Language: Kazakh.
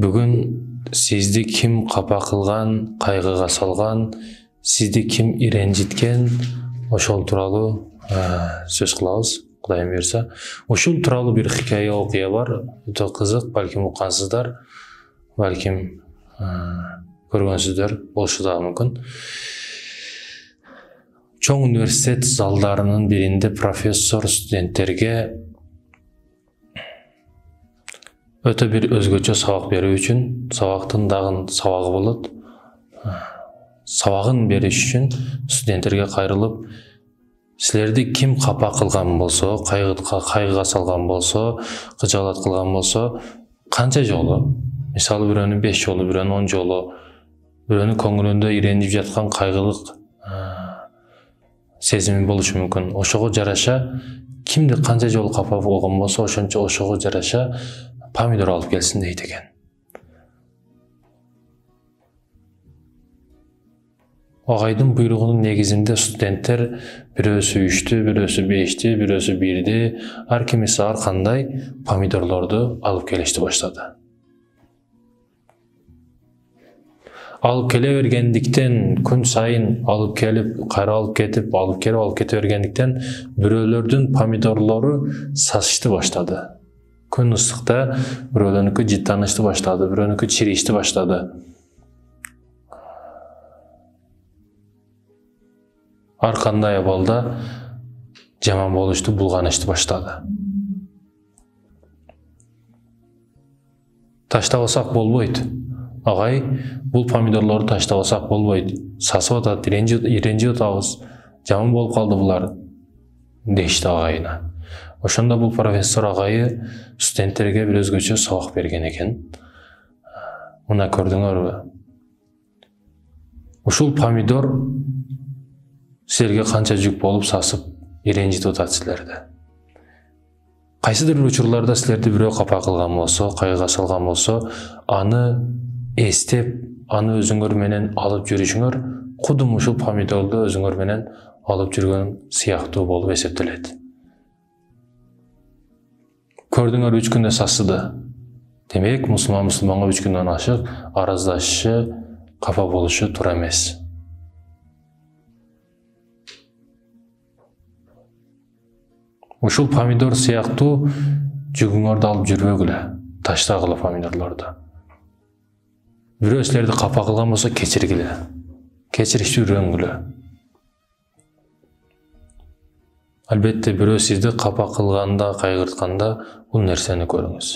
бүгін сізді кім қапа қылған қайғыға салған сізді кім ренжіткен ошол тууралуу ә, сөз кылабыз кудайым буюрса ушул тууралуу бир хикая окуя бар. Өтө кызык балким уккансыздар балким көргөнсүздөр болушу дагы мүмкүн чоң университет залдарынын биринде профессор студенттерге өтө бир өзгөчө сабак берүү үчүн сабактын дагы сабагы болот. Сабагын бериш үчүн студенттерге кайрылып силерди ким капа кылган болсо кайгыга салган болсо кыжаалат кылган болсо канча жолу? Мисалы бирөөнү беш жолу бирөөнү он жолу бирөөнүн көңүлүндө иренип жаткан кайгылык сезими болушу мүмкүн. Ошого жараша кимди канча жолу капа болгон болсо ошончо ошого жараша помидор алып келсин дейт экен агайдын буйругунун негизинде студенттер бирөөсү үчтү бирөөсү бешти бирөөсү бирди ар кимиси ар кандай помидорлорду алып келишти баштады алып келе бергендиктен күн сайын алып келип кайра алып кетип алып келип алып кете бергендиктен бирөөлөрдүн помидорлору сасышты баштады күн ысыкта бирөөлөрүнүкү жыттанышты баштады бирөөнүкү чиришти баштады ар кандай абалда жаман болушту булганышты баштады таштабасак болбойт агай бул помидорлорду таштабасак болбойт сасып атат иренжип атабыз жаман болуп калды булар дешти агайына ошондо бул профессор агайы студенттерге бир өзгөчө сабак берген экен. Мына көрдүңөрбү ушул помидор силерге канча жүк болуп сасып иренжитип атат силерди кайсыдыр бир учурларда силерди бирөө капа кылган болсо кайгыга салган болсо аны эстеп аны өзүңөр менен алып жүрүшүңөр кудум ушул помидорду өзүңөр менен алып жүргөн сыяктуу болуп эсептелет. Көрдүңөр үч күндө сасыды. Демек мусулман мусулманга үч күндөн ашык араздашышы капа болушу туура эмес. Ушул помидор сыяктуу жүгүңөрдү алып жүрбөгүлө таштагыла помидорлорду. Бирөө силерди капа кылган болсо кечиргиле кечиришти үйрөнгүлө албетте бирөө сизди капа кылганда кайгыртканда бул нерсени көрүңүз